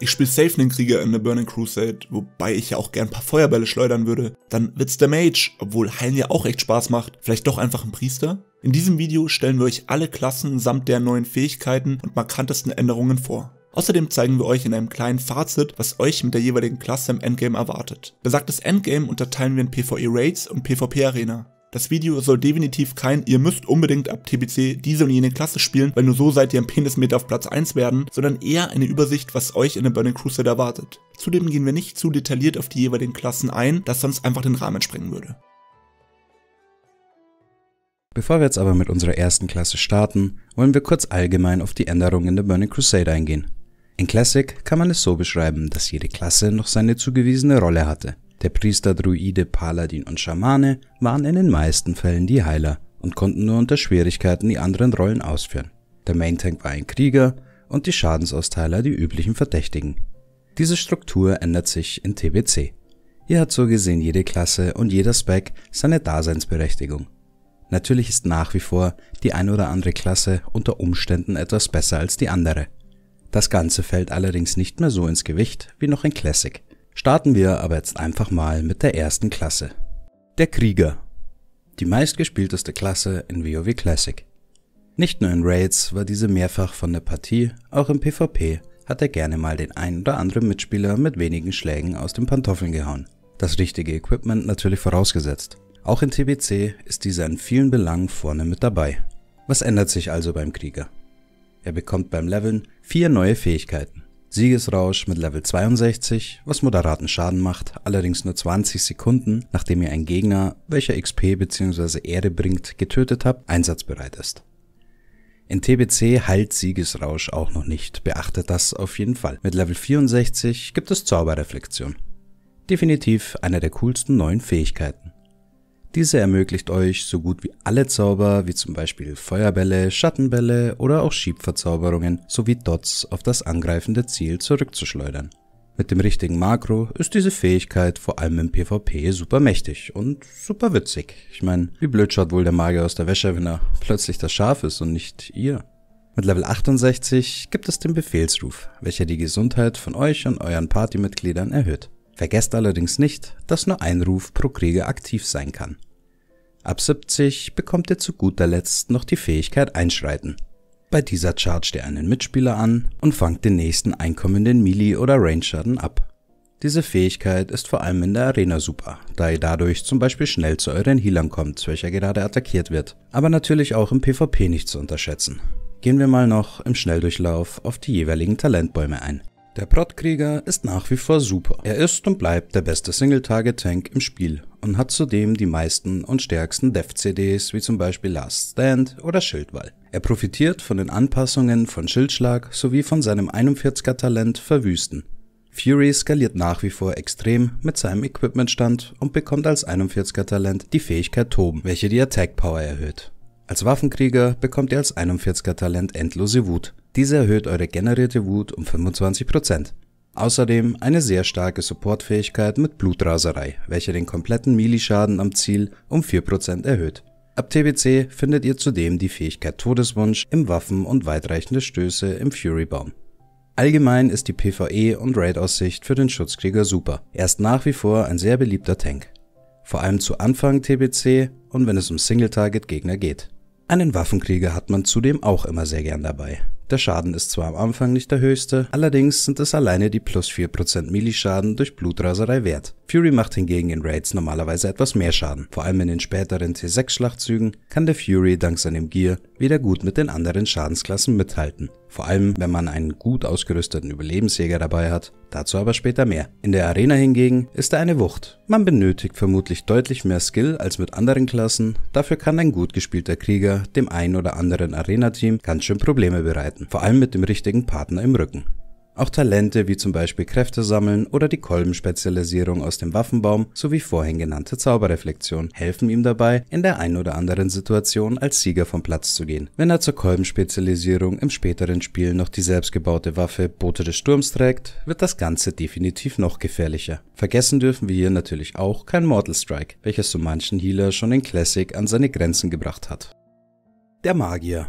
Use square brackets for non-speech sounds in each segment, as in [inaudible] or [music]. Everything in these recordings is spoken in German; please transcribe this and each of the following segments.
ich spiele safe einen Krieger in der Burning Crusade, wobei ich ja auch gern ein paar Feuerbälle schleudern würde. Dann wird's der Mage, obwohl Heilen ja auch echt Spaß macht. Vielleicht doch einfach ein Priester? In diesem Video stellen wir euch alle Klassen samt der neuen Fähigkeiten und markantesten Änderungen vor. Außerdem zeigen wir euch in einem kleinen Fazit, was euch mit der jeweiligen Klasse im Endgame erwartet. Besagtes Endgame unterteilen wir in PvE Raids und PvP Arena. Das Video soll definitiv kein, ihr müsst unbedingt ab TBC diese und jene Klasse spielen, weil nur so seid ihr im Penismeter auf Platz 1 werden, sondern eher eine Übersicht, was euch in der Burning Crusade erwartet. Zudem gehen wir nicht zu detailliert auf die jeweiligen Klassen ein, das sonst einfach den Rahmen sprengen würde. Bevor wir jetzt aber mit unserer ersten Klasse starten, wollen wir kurz allgemein auf die Änderungen in der Burning Crusade eingehen. In Classic kann man es so beschreiben, dass jede Klasse noch seine zugewiesene Rolle hatte. Der Priester, Druide, Paladin und Schamane waren in den meisten Fällen die Heiler und konnten nur unter Schwierigkeiten die anderen Rollen ausführen. Der Main Tank war ein Krieger und die Schadensausteiler die üblichen Verdächtigen. Diese Struktur ändert sich in TBC. Hier hat so gesehen jede Klasse und jeder Spec seine Daseinsberechtigung. Natürlich ist nach wie vor die ein oder andere Klasse unter Umständen etwas besser als die andere. Das Ganze fällt allerdings nicht mehr so ins Gewicht wie noch in Classic. Starten wir aber jetzt einfach mal mit der ersten Klasse. Der Krieger. Die meistgespielteste Klasse in WoW Classic. Nicht nur in Raids war diese mehrfach von der Partie, auch im PvP hat er gerne mal den ein oder anderen Mitspieler mit wenigen Schlägen aus den Pantoffeln gehauen. Das richtige Equipment natürlich vorausgesetzt. Auch in TBC ist dieser in vielen Belangen vorne mit dabei. Was ändert sich also beim Krieger? Er bekommt beim Leveln vier neue Fähigkeiten. Siegesrausch mit Level 62, was moderaten Schaden macht, allerdings nur 20 Sekunden, nachdem ihr einen Gegner, welcher XP bzw. Ehre bringt, getötet habt, einsatzbereit ist. In TBC heilt Siegesrausch auch noch nicht, beachtet das auf jeden Fall. Mit Level 64 gibt es Zauberreflexion. Definitiv eine der coolsten neuen Fähigkeiten. Diese ermöglicht euch so gut wie alle Zauber, wie zum Beispiel Feuerbälle, Schattenbälle oder auch Schiebverzauberungen sowie Dots auf das angreifende Ziel zurückzuschleudern. Mit dem richtigen Makro ist diese Fähigkeit vor allem im PvP super mächtig und super witzig. Ich meine, wie blöd schaut wohl der Magier aus der Wäsche, wenn er [laughs] plötzlich das Schaf ist und nicht ihr? Mit Level 68 gibt es den Befehlsruf, welcher die Gesundheit von euch und euren Partymitgliedern erhöht. Vergesst allerdings nicht, dass nur ein Ruf pro Krieger aktiv sein kann. Ab 70 bekommt ihr zu guter Letzt noch die Fähigkeit Einschreiten. Bei dieser chargt ihr einen Mitspieler an und fangt den nächsten einkommenden Melee- oder Range-Schaden ab. Diese Fähigkeit ist vor allem in der Arena super, da ihr dadurch zum Beispiel schnell zu euren Healern kommt, welcher gerade attackiert wird, aber natürlich auch im PvP nicht zu unterschätzen. Gehen wir mal noch im Schnelldurchlauf auf die jeweiligen Talentbäume ein. Der Protkrieger ist nach wie vor super. Er ist und bleibt der beste Single-Target-Tank im Spiel und hat zudem die meisten und stärksten Dev-CDs wie zum Beispiel Last Stand oder Schildwall. Er profitiert von den Anpassungen von Schildschlag sowie von seinem 41er-Talent Verwüsten. Fury skaliert nach wie vor extrem mit seinem Equipmentstand und bekommt als 41er-Talent die Fähigkeit Toben, welche die Attack-Power erhöht. Als Waffenkrieger bekommt ihr als 41er-Talent Endlose Wut. Diese erhöht eure generierte Wut um 25%. Außerdem eine sehr starke Supportfähigkeit mit Blutraserei, welche den kompletten Melee-Schaden am Ziel um 4% erhöht. Ab TBC findet ihr zudem die Fähigkeit Todeswunsch im Waffen und weitreichende Stöße im Fury-Baum. Allgemein ist die PvE und Raid-Aussicht für den Schutzkrieger super. Er ist nach wie vor ein sehr beliebter Tank. Vor allem zu Anfang TBC und wenn es um Single-Target-Gegner geht. Einen Waffenkrieger hat man zudem auch immer sehr gern dabei. Der Schaden ist zwar am Anfang nicht der höchste, allerdings sind es alleine die plus 4% Melee-Schaden durch Blutraserei wert. Fury macht hingegen in Raids normalerweise etwas mehr Schaden. Vor allem in den späteren T6-Schlachtzügen kann der Fury dank seinem Gear wieder gut mit den anderen Schadensklassen mithalten. Vor allem, wenn man einen gut ausgerüsteten Überlebensjäger dabei hat. Dazu aber später mehr. In der Arena hingegen ist er eine Wucht. Man benötigt vermutlich deutlich mehr Skill als mit anderen Klassen. Dafür kann ein gut gespielter Krieger dem ein oder anderen Arena-Team ganz schön Probleme bereiten. Vor allem mit dem richtigen Partner im Rücken. Auch Talente wie zum Beispiel Kräfte sammeln oder die Kolbenspezialisierung aus dem Waffenbaum sowie vorhin genannte Zauberreflexion helfen ihm dabei, in der ein oder anderen Situation als Sieger vom Platz zu gehen. Wenn er zur Kolbenspezialisierung im späteren Spiel noch die selbstgebaute Waffe Bote des Sturms trägt, wird das Ganze definitiv noch gefährlicher. Vergessen dürfen wir hier natürlich auch kein Mortal Strike, welches so manchen Healer schon in Classic an seine Grenzen gebracht hat. Der Magier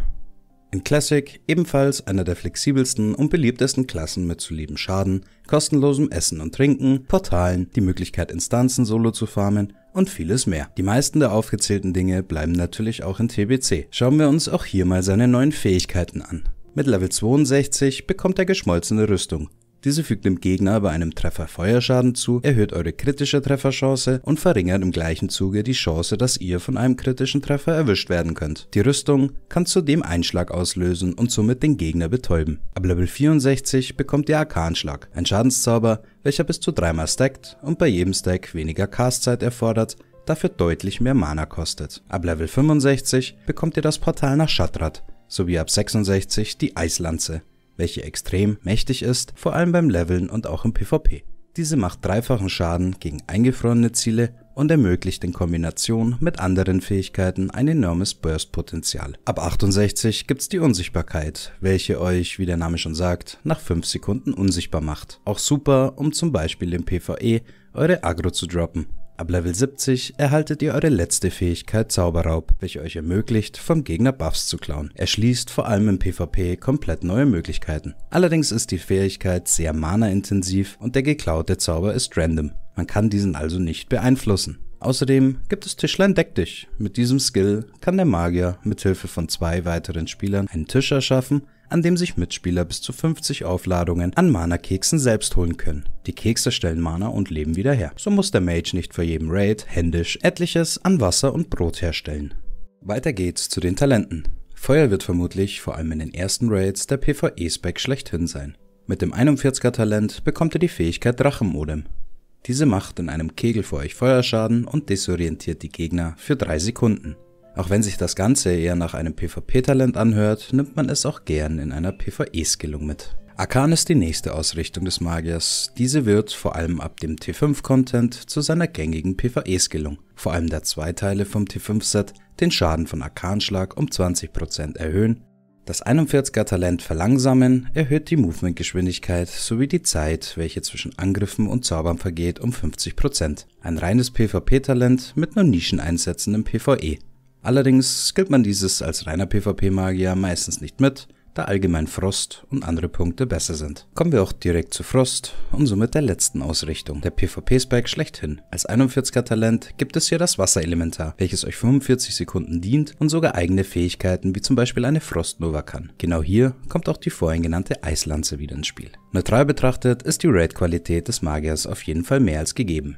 In Classic ebenfalls einer der flexibelsten und beliebtesten Klassen mit zu Schaden, kostenlosem Essen und Trinken, Portalen, die Möglichkeit Instanzen solo zu farmen und vieles mehr. Die meisten der aufgezählten Dinge bleiben natürlich auch in TBC. Schauen wir uns auch hier mal seine neuen Fähigkeiten an. Mit Level 62 bekommt er geschmolzene Rüstung, diese fügt dem Gegner bei einem Treffer Feuerschaden zu, erhöht eure kritische Trefferchance und verringert im gleichen Zuge die Chance, dass ihr von einem kritischen Treffer erwischt werden könnt. Die Rüstung kann zudem Einschlag auslösen und somit den Gegner betäuben. Ab Level 64 bekommt ihr Arkanschlag, ein Schadenszauber, welcher bis zu dreimal stackt und bei jedem Stack weniger Castzeit erfordert, dafür deutlich mehr Mana kostet. Ab Level 65 bekommt ihr das Portal nach Shatrat, sowie ab 66 die Eislanze welche extrem mächtig ist, vor allem beim Leveln und auch im PvP. Diese macht dreifachen Schaden gegen eingefrorene Ziele und ermöglicht in Kombination mit anderen Fähigkeiten ein enormes Burst-Potenzial. Ab 68 gibt's die Unsichtbarkeit, welche euch, wie der Name schon sagt, nach 5 Sekunden unsichtbar macht. Auch super, um zum Beispiel im PvE eure Agro zu droppen. Ab Level 70 erhaltet ihr eure letzte Fähigkeit Zauberraub, welche euch ermöglicht, vom Gegner Buffs zu klauen. Er schließt vor allem im PvP komplett neue Möglichkeiten. Allerdings ist die Fähigkeit sehr mana-intensiv und der geklaute Zauber ist random. Man kann diesen also nicht beeinflussen. Außerdem gibt es Tischlein deck dich. Mit diesem Skill kann der Magier mit Hilfe von zwei weiteren Spielern einen Tisch erschaffen, an dem sich Mitspieler bis zu 50 Aufladungen an Mana-Keksen selbst holen können. Die Kekse stellen Mana und Leben wieder her. So muss der Mage nicht für jeden Raid händisch etliches an Wasser und Brot herstellen. Weiter geht's zu den Talenten. Feuer wird vermutlich vor allem in den ersten Raids der PvE-Spec schlechthin sein. Mit dem 41er Talent bekommt ihr die Fähigkeit Drachenmodem. Diese macht in einem Kegel vor euch Feuerschaden und desorientiert die Gegner für 3 Sekunden. Auch wenn sich das Ganze eher nach einem PvP-Talent anhört, nimmt man es auch gern in einer PvE-Skillung mit. Arkan ist die nächste Ausrichtung des Magiers. Diese wird vor allem ab dem T5-Content zu seiner gängigen PvE-Skillung. Vor allem der zwei Teile vom T5-Set den Schaden von Arkanschlag um 20% erhöhen. Das 41er Talent Verlangsamen erhöht die Movementgeschwindigkeit sowie die Zeit, welche zwischen Angriffen und Zaubern vergeht, um 50%. Ein reines PvP-Talent mit nur Nischeneinsätzen im PvE. Allerdings skillt man dieses als reiner PvP-Magier meistens nicht mit, da allgemein Frost und andere Punkte besser sind. Kommen wir auch direkt zu Frost und somit der letzten Ausrichtung, der PvP-Spike schlechthin. Als 41er Talent gibt es hier das Wasserelementar, welches euch 45 Sekunden dient und sogar eigene Fähigkeiten wie zum Beispiel eine Frostnova kann. Genau hier kommt auch die vorhin genannte Eislanze wieder ins Spiel. Neutral betrachtet ist die Raid-Qualität des Magiers auf jeden Fall mehr als gegeben.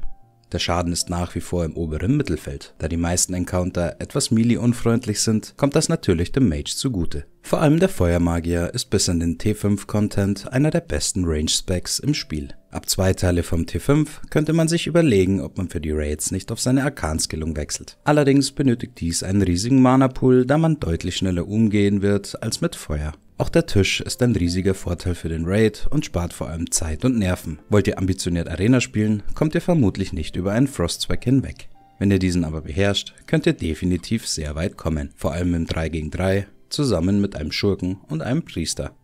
Der Schaden ist nach wie vor im oberen Mittelfeld. Da die meisten Encounter etwas melee-unfreundlich sind, kommt das natürlich dem Mage zugute. Vor allem der Feuermagier ist bis in den T5-Content einer der besten Range-Specs im Spiel. Ab zwei Teile vom T5 könnte man sich überlegen, ob man für die Raids nicht auf seine Arkan-Skillung wechselt. Allerdings benötigt dies einen riesigen Mana-Pool, da man deutlich schneller umgehen wird als mit Feuer. Auch der Tisch ist ein riesiger Vorteil für den Raid und spart vor allem Zeit und Nerven. Wollt ihr ambitioniert Arena spielen, kommt ihr vermutlich nicht über einen Frostzweck hinweg. Wenn ihr diesen aber beherrscht, könnt ihr definitiv sehr weit kommen, vor allem im 3 gegen 3, zusammen mit einem Schurken und einem Priester.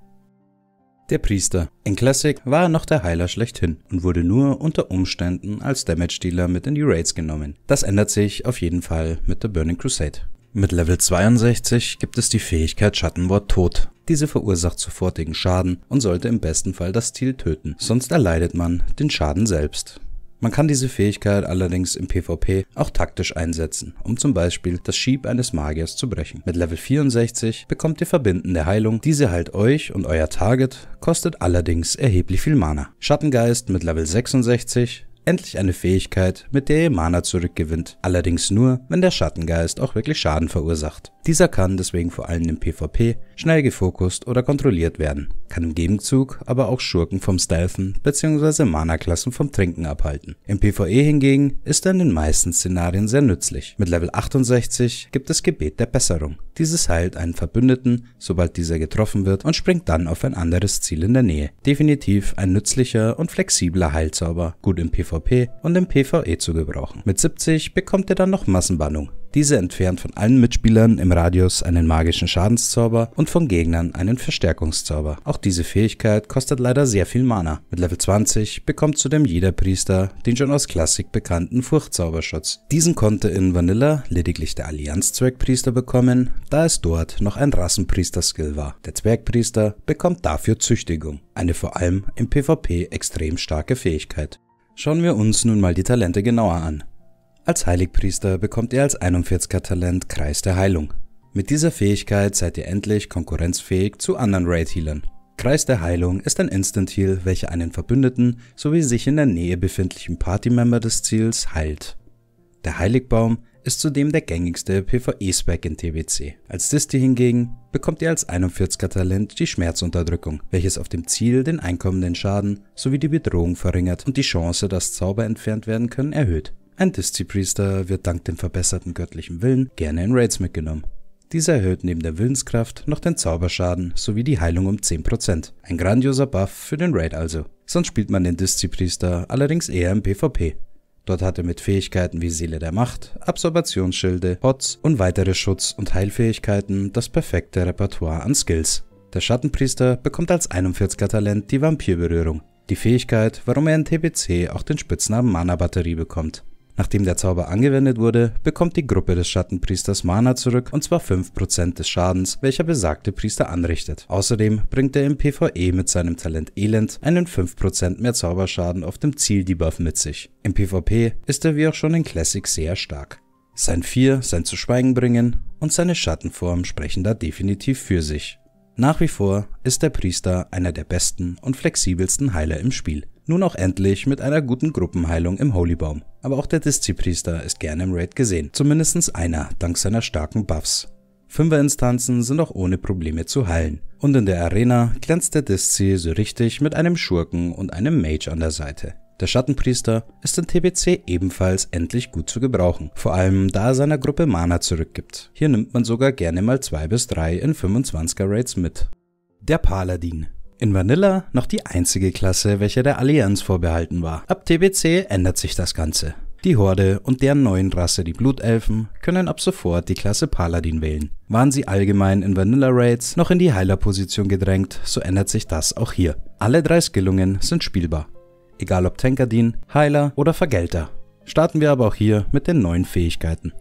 Der Priester. In Classic war er noch der Heiler schlechthin und wurde nur unter Umständen als Damage-Dealer mit in die Raids genommen. Das ändert sich auf jeden Fall mit der Burning Crusade. Mit Level 62 gibt es die Fähigkeit Schattenwort Tod. Diese verursacht sofortigen Schaden und sollte im besten Fall das Ziel töten, sonst erleidet man den Schaden selbst. Man kann diese Fähigkeit allerdings im PvP auch taktisch einsetzen, um zum Beispiel das Schieb eines Magiers zu brechen. Mit Level 64 bekommt ihr verbindende Heilung, diese heilt euch und euer Target, kostet allerdings erheblich viel Mana. Schattengeist mit Level 66 endlich eine Fähigkeit, mit der ihr Mana zurückgewinnt. Allerdings nur, wenn der Schattengeist auch wirklich Schaden verursacht. Dieser kann deswegen vor allem im PvP schnell gefokust oder kontrolliert werden, kann im Gegenzug aber auch Schurken vom Stealthen bzw. Mana-Klassen vom Trinken abhalten. Im PvE hingegen ist er in den meisten Szenarien sehr nützlich. Mit Level 68 gibt es Gebet der Besserung. Dieses heilt einen Verbündeten, sobald dieser getroffen wird und springt dann auf ein anderes Ziel in der Nähe. Definitiv ein nützlicher und flexibler Heilzauber, gut im PvP und im PvE zu gebrauchen. Mit 70 bekommt er dann noch Massenbannung, Diese entfernt von allen Mitspielern im Radius einen magischen Schadenszauber und von Gegnern einen Verstärkungszauber. Auch diese Fähigkeit kostet leider sehr viel Mana. Mit Level 20 bekommt zudem jeder Priester den schon aus Klassik bekannten Furchtzauberschutz. Diesen konnte in Vanilla lediglich der Allianz-Zwergpriester bekommen, da es dort noch ein Rassenpriester-Skill war. Der Zwergpriester bekommt dafür Züchtigung, eine vor allem im PvP extrem starke Fähigkeit. Schauen wir uns nun mal die Talente genauer an. Als Heiligpriester bekommt ihr als 41er Talent Kreis der Heilung. Mit dieser Fähigkeit seid ihr endlich konkurrenzfähig zu anderen Raid-Healern. Kreis der Heilung ist ein Instant-Heal, welcher einen Verbündeten sowie sich in der Nähe befindlichen Party-Member des Ziels heilt. Der Heiligbaum ist zudem der gängigste PvE-Spec in TBC. Als Disti hingegen bekommt ihr als 41er Talent die Schmerzunterdrückung, welches auf dem Ziel den einkommenden Schaden sowie die Bedrohung verringert und die Chance, dass Zauber entfernt werden können, erhöht. Ein Diszi-Priester wird dank dem verbesserten göttlichen Willen gerne in Raids mitgenommen. Dieser erhöht neben der Willenskraft noch den Zauberschaden sowie die Heilung um 10%. Ein grandioser Buff für den Raid also. Sonst spielt man den Diszi-Priester allerdings eher im PvP. Dort hat er mit Fähigkeiten wie Seele der Macht, Absorbationsschilde, Pots und weitere Schutz- und Heilfähigkeiten das perfekte Repertoire an Skills. Der Schattenpriester bekommt als 41er Talent die Vampirberührung. Die Fähigkeit, warum er in TBC auch den Spitznamen Mana-Batterie bekommt. Nachdem der Zauber angewendet wurde, bekommt die Gruppe des Schattenpriesters Mana zurück und zwar 5% des Schadens, welcher besagte Priester anrichtet. Außerdem bringt er im PvE mit seinem Talent Elend einen 5% mehr Zauberschaden auf dem Ziel-Debuff mit sich. Im PvP ist er wie auch schon in Classic sehr stark. Sein 4, sein zu Schweigen bringen und seine Schattenform sprechen da definitiv für sich. Nach wie vor ist der Priester einer der besten und flexibelsten Heiler im Spiel. Nun auch endlich mit einer guten Gruppenheilung im Holybaum. Aber auch der Diszi-Priester ist gerne im Raid gesehen. Zumindest einer, dank seiner starken Buffs. Fünfer-Instanzen sind auch ohne Probleme zu heilen. Und in der Arena glänzt der Diszi so richtig mit einem Schurken und einem Mage an der Seite. Der Schattenpriester ist in TBC ebenfalls endlich gut zu gebrauchen, vor allem da er seiner Gruppe Mana zurückgibt. Hier nimmt man sogar gerne mal 2 bis 3 in 25er Raids mit. Der Paladin in Vanilla noch die einzige Klasse, welche der Allianz vorbehalten war. Ab TBC ändert sich das Ganze. Die Horde und deren neuen Rasse, die Blutelfen, können ab sofort die Klasse Paladin wählen. Waren sie allgemein in Vanilla Raids noch in die Heilerposition gedrängt, so ändert sich das auch hier. Alle drei Skillungen sind spielbar. Egal ob Tankardin, Heiler oder Vergelter. Starten wir aber auch hier mit den neuen Fähigkeiten.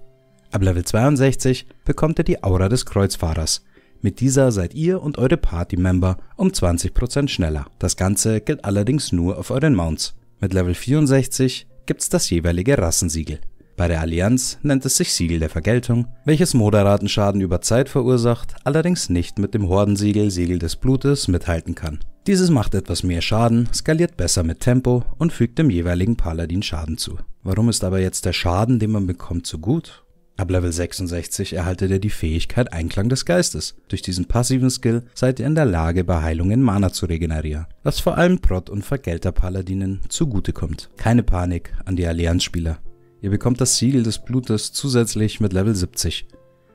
Ab Level 62 bekommt ihr die Aura des Kreuzfahrers, mit dieser seid ihr und eure Party-Member um 20% schneller. Das Ganze gilt allerdings nur auf euren Mounts. Mit Level 64 gibt's das jeweilige Rassensiegel. Bei der Allianz nennt es sich Siegel der Vergeltung, welches moderaten Schaden über Zeit verursacht, allerdings nicht mit dem Hordensiegel Siegel des Blutes mithalten kann. Dieses macht etwas mehr Schaden, skaliert besser mit Tempo und fügt dem jeweiligen Paladin Schaden zu. Warum ist aber jetzt der Schaden, den man bekommt, so gut? Ab Level 66 erhaltet ihr die Fähigkeit Einklang des Geistes. Durch diesen passiven Skill seid ihr in der Lage, bei Heilungen Mana zu regenerieren, was vor allem Prot- und Vergelter-Paladinen zugutekommt. Keine Panik an die Allianzspieler. Ihr bekommt das Siegel des Blutes zusätzlich mit Level 70.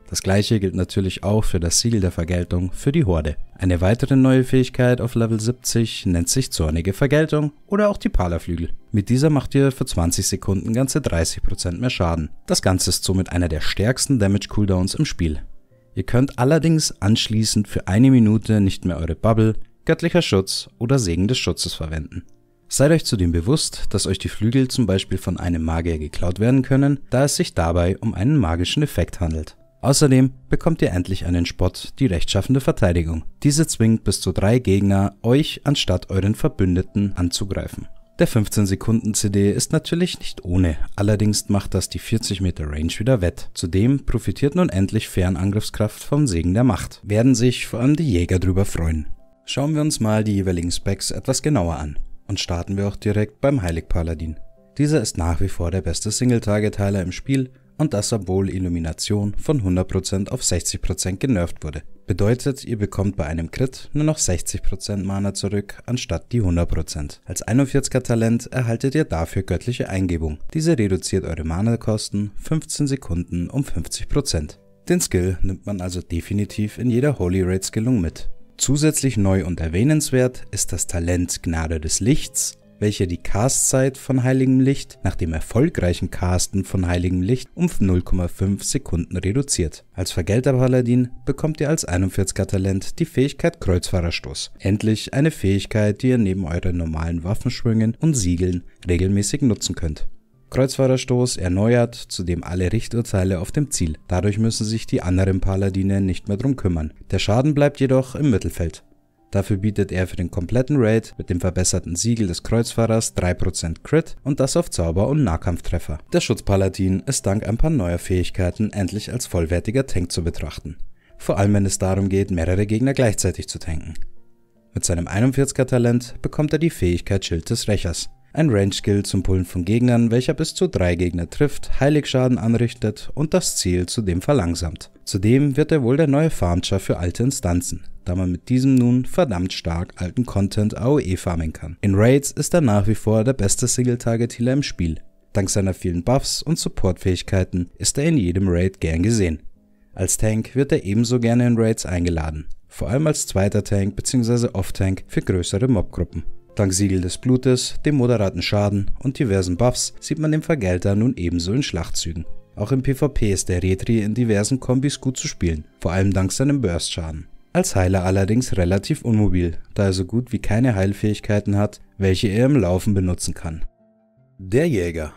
Das gleiche gilt natürlich auch für das Siegel der Vergeltung für die Horde. Eine weitere neue Fähigkeit auf Level 70 nennt sich Zornige Vergeltung oder auch die Palaflügel. Mit dieser macht ihr für 20 Sekunden ganze 30% mehr Schaden. Das Ganze ist somit einer der stärksten Damage Cooldowns im Spiel. Ihr könnt allerdings anschließend für eine Minute nicht mehr eure Bubble, göttlicher Schutz oder Segen des Schutzes verwenden. Seid euch zudem bewusst, dass euch die Flügel zum Beispiel von einem Magier geklaut werden können, da es sich dabei um einen magischen Effekt handelt. Außerdem bekommt ihr endlich einen Spott, die rechtschaffende Verteidigung. Diese zwingt bis zu drei Gegner, euch anstatt euren Verbündeten anzugreifen. Der 15 Sekunden CD ist natürlich nicht ohne, allerdings macht das die 40 Meter Range wieder wett. Zudem profitiert nun endlich Fernangriffskraft vom Segen der Macht. Werden sich vor allem die Jäger drüber freuen. Schauen wir uns mal die jeweiligen Specs etwas genauer an. Und starten wir auch direkt beim Heiligpaladin. Dieser ist nach wie vor der beste Single-Target-Heiler im Spiel und das obwohl Illumination von 100% auf 60% genervt wurde. Bedeutet, ihr bekommt bei einem Crit nur noch 60% Mana zurück, anstatt die 100%. Als 41er Talent erhaltet ihr dafür göttliche Eingebung. Diese reduziert eure Mana-Kosten 15 Sekunden um 50%. Den Skill nimmt man also definitiv in jeder Holy Raid Skillung mit. Zusätzlich neu und erwähnenswert ist das Talent Gnade des Lichts welche die Castzeit von Heiligem Licht nach dem erfolgreichen Casten von Heiligem Licht um 0,5 Sekunden reduziert. Als vergelter Paladin bekommt ihr als 41er Talent die Fähigkeit Kreuzfahrerstoß. Endlich eine Fähigkeit, die ihr neben euren normalen Waffenschwüngen und Siegeln regelmäßig nutzen könnt. Kreuzfahrerstoß erneuert zudem alle Richturteile auf dem Ziel. Dadurch müssen sich die anderen Paladine nicht mehr drum kümmern. Der Schaden bleibt jedoch im Mittelfeld. Dafür bietet er für den kompletten Raid mit dem verbesserten Siegel des Kreuzfahrers 3% Crit und das auf Zauber- und Nahkampftreffer. Der Schutzpaladin ist dank ein paar neuer Fähigkeiten endlich als vollwertiger Tank zu betrachten. Vor allem wenn es darum geht, mehrere Gegner gleichzeitig zu tanken. Mit seinem 41er Talent bekommt er die Fähigkeit Schild des Rächers ein Range-Skill zum Pullen von Gegnern, welcher bis zu drei Gegner trifft, Heiligschaden anrichtet und das Ziel zudem verlangsamt. Zudem wird er wohl der neue Farmcher für alte Instanzen, da man mit diesem nun verdammt stark alten Content AOE farmen kann. In Raids ist er nach wie vor der beste Single-Target-Healer im Spiel. Dank seiner vielen Buffs und Support-Fähigkeiten ist er in jedem Raid gern gesehen. Als Tank wird er ebenso gerne in Raids eingeladen, vor allem als zweiter Tank bzw. Off-Tank für größere Mobgruppen. Dank Siegel des Blutes, dem moderaten Schaden und diversen Buffs sieht man den Vergelter nun ebenso in Schlachtzügen. Auch im PvP ist der Retri in diversen Kombis gut zu spielen, vor allem dank seinem Burst-Schaden. Als Heiler allerdings relativ unmobil, da er so gut wie keine Heilfähigkeiten hat, welche er im Laufen benutzen kann. Der Jäger.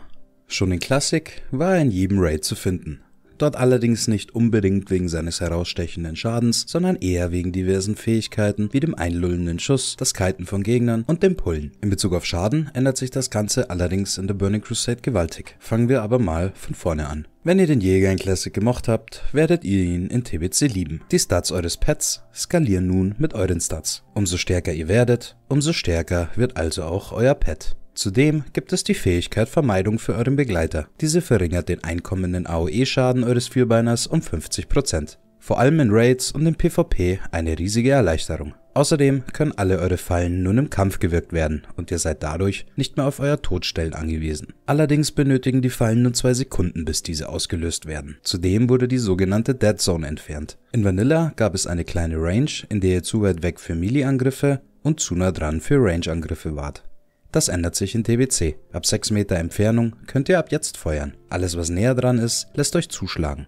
Schon in Klassik war er in jedem Raid zu finden, dort allerdings nicht unbedingt wegen seines herausstechenden Schadens, sondern eher wegen diversen Fähigkeiten wie dem einlullenden Schuss, das Kiten von Gegnern und dem Pullen. In Bezug auf Schaden ändert sich das Ganze allerdings in The Burning Crusade gewaltig. Fangen wir aber mal von vorne an. Wenn ihr den Jäger in Classic gemocht habt, werdet ihr ihn in TBC lieben. Die Stats eures Pets skalieren nun mit euren Stats. Umso stärker ihr werdet, umso stärker wird also auch euer Pet. Zudem gibt es die Fähigkeit Vermeidung für euren Begleiter. Diese verringert den einkommenden AOE-Schaden eures Vierbeiners um 50%. Vor allem in Raids und im PvP eine riesige Erleichterung. Außerdem können alle eure Fallen nun im Kampf gewirkt werden und ihr seid dadurch nicht mehr auf euer Todstellen angewiesen. Allerdings benötigen die Fallen nur zwei Sekunden, bis diese ausgelöst werden. Zudem wurde die sogenannte Dead Zone entfernt. In Vanilla gab es eine kleine Range, in der ihr zu weit weg für Melee-Angriffe und zu nah dran für Range-Angriffe wart. Das ändert sich in TBC. Ab 6 Meter Entfernung könnt ihr ab jetzt feuern. Alles was näher dran ist, lässt euch zuschlagen.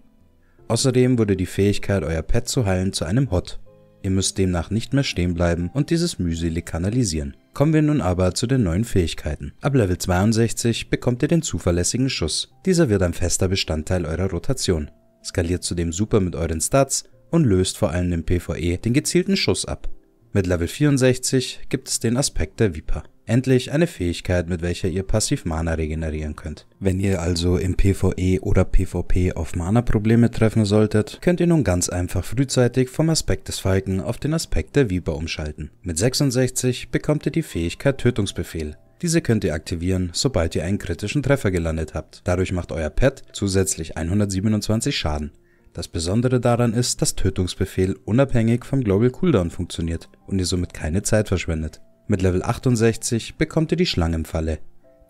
Außerdem wurde die Fähigkeit, euer Pet zu heilen, zu einem Hot. Ihr müsst demnach nicht mehr stehen bleiben und dieses mühselig kanalisieren. Kommen wir nun aber zu den neuen Fähigkeiten. Ab Level 62 bekommt ihr den zuverlässigen Schuss. Dieser wird ein fester Bestandteil eurer Rotation. Skaliert zudem super mit euren Stats und löst vor allem im PvE den gezielten Schuss ab. Mit Level 64 gibt es den Aspekt der Viper. Endlich eine Fähigkeit, mit welcher ihr passiv Mana regenerieren könnt. Wenn ihr also im PvE oder PvP auf Mana-Probleme treffen solltet, könnt ihr nun ganz einfach frühzeitig vom Aspekt des Falken auf den Aspekt der Viper umschalten. Mit 66 bekommt ihr die Fähigkeit Tötungsbefehl. Diese könnt ihr aktivieren, sobald ihr einen kritischen Treffer gelandet habt. Dadurch macht euer Pet zusätzlich 127 Schaden. Das Besondere daran ist, dass Tötungsbefehl unabhängig vom Global Cooldown funktioniert und ihr somit keine Zeit verschwendet. Mit Level 68 bekommt ihr die Schlangenfalle.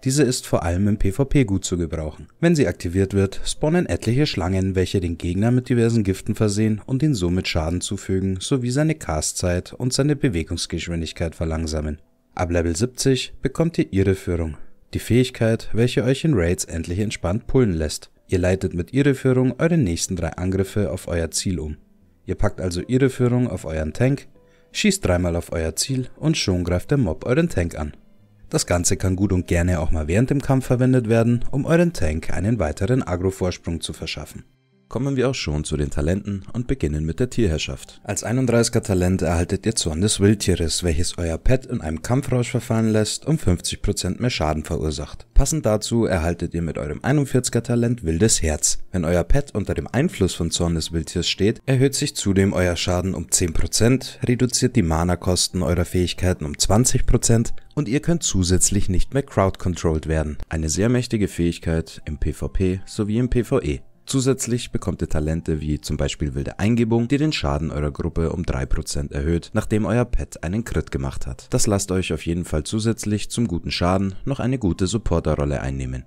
Diese ist vor allem im PvP gut zu gebrauchen. Wenn sie aktiviert wird, spawnen etliche Schlangen, welche den Gegner mit diversen Giften versehen und ihn somit Schaden zufügen, sowie seine Castzeit und seine Bewegungsgeschwindigkeit verlangsamen. Ab Level 70 bekommt ihr Irreführung, die Fähigkeit, welche euch in Raids endlich entspannt pullen lässt. Ihr leitet mit Irreführung eure nächsten drei Angriffe auf euer Ziel um. Ihr packt also Irreführung auf euren Tank, Schießt dreimal auf euer Ziel und schon greift der Mob euren Tank an. Das Ganze kann gut und gerne auch mal während dem Kampf verwendet werden, um euren Tank einen weiteren Agro-Vorsprung zu verschaffen kommen wir auch schon zu den Talenten und beginnen mit der Tierherrschaft. Als 31er Talent erhaltet ihr Zorn des Wildtieres, welches euer Pet in einem Kampfrausch verfallen lässt und 50% mehr Schaden verursacht. Passend dazu erhaltet ihr mit eurem 41er Talent Wildes Herz. Wenn euer Pet unter dem Einfluss von Zorn des Wildtiers steht, erhöht sich zudem euer Schaden um 10%, reduziert die Mana-Kosten eurer Fähigkeiten um 20% und ihr könnt zusätzlich nicht mehr crowd-controlled werden. Eine sehr mächtige Fähigkeit im PvP sowie im PvE. Zusätzlich bekommt ihr Talente wie zum Beispiel wilde Eingebung, die den Schaden eurer Gruppe um 3% erhöht, nachdem euer Pet einen Crit gemacht hat. Das lasst euch auf jeden Fall zusätzlich zum guten Schaden noch eine gute Supporterrolle einnehmen.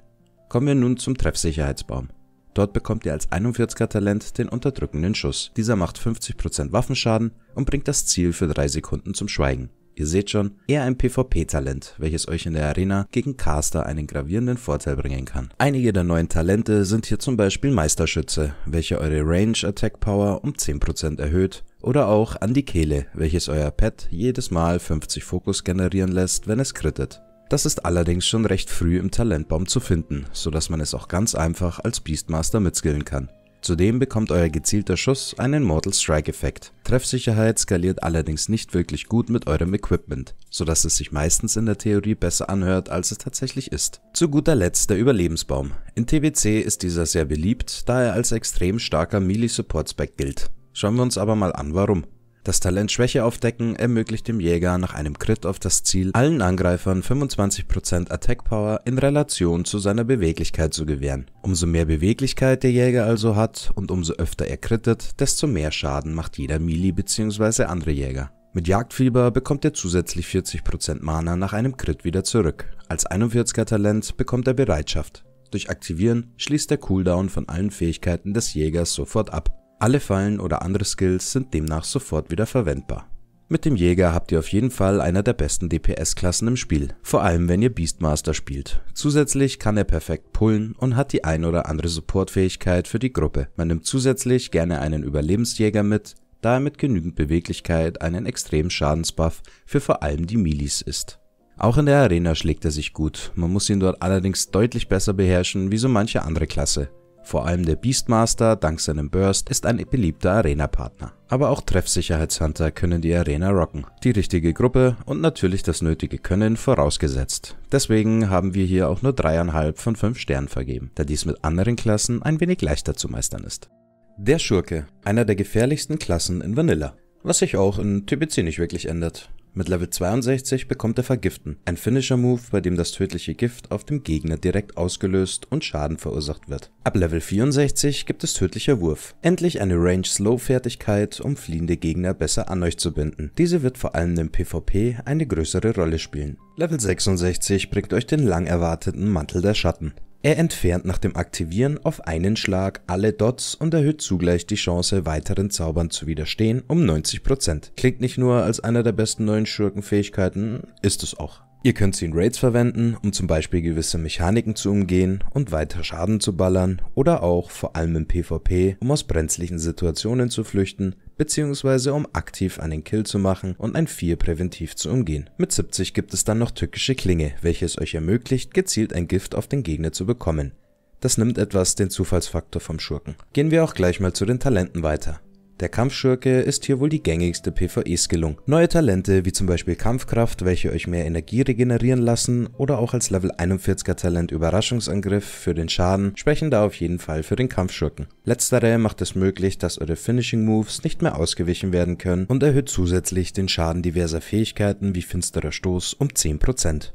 Kommen wir nun zum Treffsicherheitsbaum. Dort bekommt ihr als 41er Talent den unterdrückenden Schuss. Dieser macht 50% Waffenschaden und bringt das Ziel für 3 Sekunden zum Schweigen. Ihr seht schon, eher ein PvP-Talent, welches euch in der Arena gegen Caster einen gravierenden Vorteil bringen kann. Einige der neuen Talente sind hier zum Beispiel Meisterschütze, welche eure Range Attack Power um 10% erhöht, oder auch an die Kehle, welches euer Pet jedes Mal 50 Fokus generieren lässt, wenn es krittet. Das ist allerdings schon recht früh im Talentbaum zu finden, so dass man es auch ganz einfach als Beastmaster mitskillen kann. Zudem bekommt euer gezielter Schuss einen Mortal Strike Effekt. Treffsicherheit skaliert allerdings nicht wirklich gut mit eurem Equipment, so dass es sich meistens in der Theorie besser anhört, als es tatsächlich ist. Zu guter Letzt der Überlebensbaum. In TBC ist dieser sehr beliebt, da er als extrem starker Melee Support Spec gilt. Schauen wir uns aber mal an warum. Das Talent Schwäche aufdecken ermöglicht dem Jäger nach einem Crit auf das Ziel allen Angreifern 25% Attack Power in Relation zu seiner Beweglichkeit zu gewähren. Umso mehr Beweglichkeit der Jäger also hat und umso öfter er crittet, desto mehr Schaden macht jeder Melee bzw. andere Jäger. Mit Jagdfieber bekommt er zusätzlich 40% Mana nach einem Crit wieder zurück. Als 41er Talent bekommt er Bereitschaft. Durch Aktivieren schließt der Cooldown von allen Fähigkeiten des Jägers sofort ab. Alle Fallen oder andere Skills sind demnach sofort wieder verwendbar. Mit dem Jäger habt ihr auf jeden Fall einer der besten DPS-Klassen im Spiel, vor allem wenn ihr Beastmaster spielt. Zusätzlich kann er perfekt pullen und hat die ein oder andere Supportfähigkeit für die Gruppe. Man nimmt zusätzlich gerne einen Überlebensjäger mit, da er mit genügend Beweglichkeit einen extremen Schadensbuff für vor allem die Milis ist. Auch in der Arena schlägt er sich gut, man muss ihn dort allerdings deutlich besser beherrschen wie so manche andere Klasse. Vor allem der Beastmaster, dank seinem Burst, ist ein beliebter Arena-Partner. Aber auch Treffsicherheitshunter können die Arena rocken. Die richtige Gruppe und natürlich das nötige Können vorausgesetzt. Deswegen haben wir hier auch nur dreieinhalb von fünf Sternen vergeben, da dies mit anderen Klassen ein wenig leichter zu meistern ist. Der Schurke, einer der gefährlichsten Klassen in Vanilla. Was sich auch in TBC nicht wirklich ändert. Mit Level 62 bekommt er Vergiften, ein Finisher-Move, bei dem das tödliche Gift auf dem Gegner direkt ausgelöst und Schaden verursacht wird. Ab Level 64 gibt es tödlicher Wurf. Endlich eine Range-Slow-Fertigkeit, um fliehende Gegner besser an euch zu binden. Diese wird vor allem im PvP eine größere Rolle spielen. Level 66 bringt euch den lang erwarteten Mantel der Schatten. Er entfernt nach dem Aktivieren auf einen Schlag alle Dots und erhöht zugleich die Chance, weiteren Zaubern zu widerstehen um 90%. Klingt nicht nur als einer der besten neuen Schurkenfähigkeiten, ist es auch. Ihr könnt sie in Raids verwenden, um zum Beispiel gewisse Mechaniken zu umgehen und weiter Schaden zu ballern oder auch, vor allem im PvP, um aus brenzlichen Situationen zu flüchten beziehungsweise um aktiv einen Kill zu machen und ein 4 präventiv zu umgehen. Mit 70 gibt es dann noch tückische Klinge, welche es euch ermöglicht, gezielt ein Gift auf den Gegner zu bekommen. Das nimmt etwas den Zufallsfaktor vom Schurken. Gehen wir auch gleich mal zu den Talenten weiter. Der Kampfschurke ist hier wohl die gängigste PvE-Skillung. Neue Talente wie zum Beispiel Kampfkraft, welche euch mehr Energie regenerieren lassen oder auch als Level 41er Talent Überraschungsangriff für den Schaden sprechen da auf jeden Fall für den Kampfschurken. Letztere macht es möglich, dass eure Finishing Moves nicht mehr ausgewichen werden können und erhöht zusätzlich den Schaden diverser Fähigkeiten wie finsterer Stoß um 10%.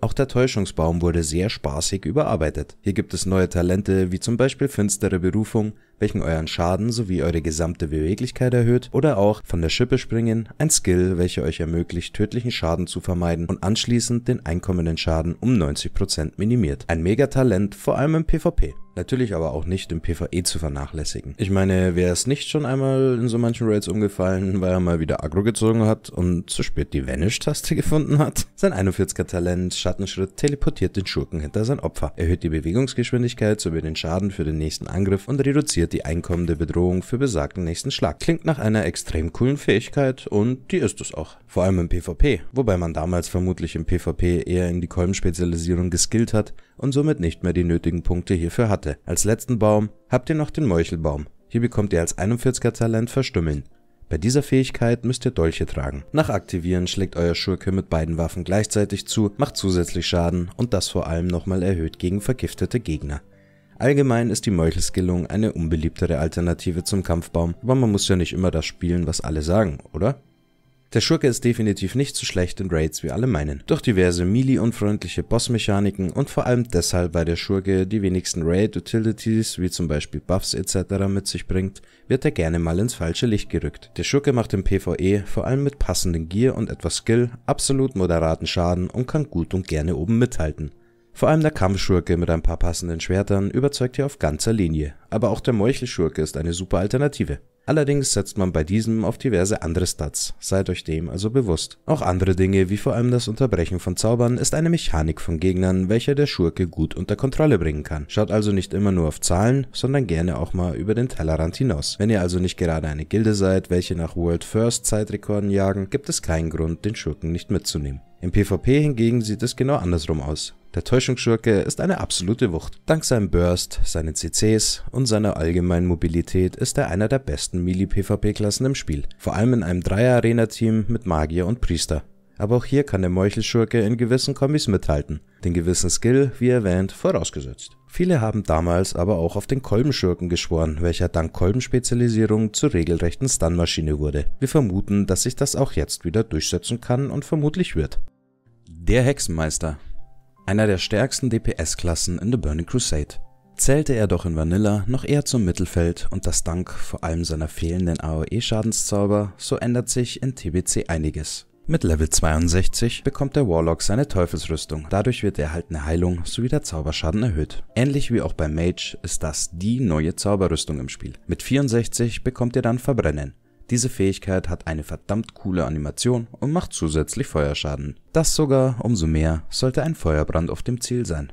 Auch der Täuschungsbaum wurde sehr spaßig überarbeitet. Hier gibt es neue Talente wie zum Beispiel finstere Berufung, welchen euren Schaden sowie eure gesamte Beweglichkeit erhöht oder auch von der Schippe springen, ein Skill, welcher euch ermöglicht tödlichen Schaden zu vermeiden und anschließend den einkommenden Schaden um 90% minimiert. Ein Megatalent, vor allem im PvP. Natürlich aber auch nicht im PvE zu vernachlässigen. Ich meine, wer ist nicht schon einmal in so manchen Raids umgefallen, weil er mal wieder Aggro gezogen hat und zu spät die Vanish-Taste gefunden hat? Sein 41er Talent, Schattenschritt, teleportiert den Schurken hinter sein Opfer, erhöht die Bewegungsgeschwindigkeit sowie den Schaden für den nächsten Angriff und reduziert die einkommende Bedrohung für besagten nächsten Schlag. Klingt nach einer extrem coolen Fähigkeit und die ist es auch. Vor allem im PvP, wobei man damals vermutlich im PvP eher in die Kolbenspezialisierung geskillt hat und somit nicht mehr die nötigen Punkte hierfür hatte. Als letzten Baum habt ihr noch den Meuchelbaum. Hier bekommt ihr als 41er Talent Verstümmeln. Bei dieser Fähigkeit müsst ihr Dolche tragen. Nach Aktivieren schlägt euer Schurke mit beiden Waffen gleichzeitig zu, macht zusätzlich Schaden und das vor allem nochmal erhöht gegen vergiftete Gegner. Allgemein ist die Meuchelskillung eine unbeliebtere Alternative zum Kampfbaum, aber man muss ja nicht immer das spielen, was alle sagen, oder? Der Schurke ist definitiv nicht so schlecht in Raids wie alle meinen. Durch diverse melee-unfreundliche Bossmechaniken und vor allem deshalb, weil der Schurke die wenigsten Raid-Utilities wie zum Beispiel Buffs etc. mit sich bringt, wird er gerne mal ins falsche Licht gerückt. Der Schurke macht im PvE vor allem mit passenden Gear und etwas Skill absolut moderaten Schaden und kann gut und gerne oben mithalten. Vor allem der Kampfschurke mit ein paar passenden Schwertern überzeugt hier auf ganzer Linie, aber auch der Meuchelschurke ist eine super Alternative. Allerdings setzt man bei diesem auf diverse andere Stats, seid euch dem also bewusst. Auch andere Dinge, wie vor allem das Unterbrechen von Zaubern, ist eine Mechanik von Gegnern, welche der Schurke gut unter Kontrolle bringen kann. Schaut also nicht immer nur auf Zahlen, sondern gerne auch mal über den Tellerrand hinaus. Wenn ihr also nicht gerade eine Gilde seid, welche nach World First Zeitrekorden jagen, gibt es keinen Grund, den Schurken nicht mitzunehmen. Im PvP hingegen sieht es genau andersrum aus. Der Täuschungsschurke ist eine absolute Wucht. Dank seinem Burst, seinen CCs und seiner allgemeinen Mobilität ist er einer der besten Melee-PvP-Klassen im Spiel. Vor allem in einem Dreier-Arena-Team mit Magier und Priester. Aber auch hier kann der Meuchelschurke in gewissen Kombis mithalten. Den gewissen Skill, wie erwähnt, vorausgesetzt. Viele haben damals aber auch auf den Kolbenschurken geschworen, welcher dank Kolbenspezialisierung zur regelrechten Stunmaschine wurde. Wir vermuten, dass sich das auch jetzt wieder durchsetzen kann und vermutlich wird. Der Hexenmeister. Einer der stärksten DPS-Klassen in The Burning Crusade. Zählte er doch in Vanilla noch eher zum Mittelfeld und das dank vor allem seiner fehlenden AOE-Schadenszauber, so ändert sich in TBC einiges. Mit Level 62 bekommt der Warlock seine Teufelsrüstung. Dadurch wird erhaltene Heilung sowie der Zauberschaden erhöht. Ähnlich wie auch beim Mage ist das die neue Zauberrüstung im Spiel. Mit 64 bekommt ihr dann Verbrennen. Diese Fähigkeit hat eine verdammt coole Animation und macht zusätzlich Feuerschaden. Das sogar umso mehr sollte ein Feuerbrand auf dem Ziel sein.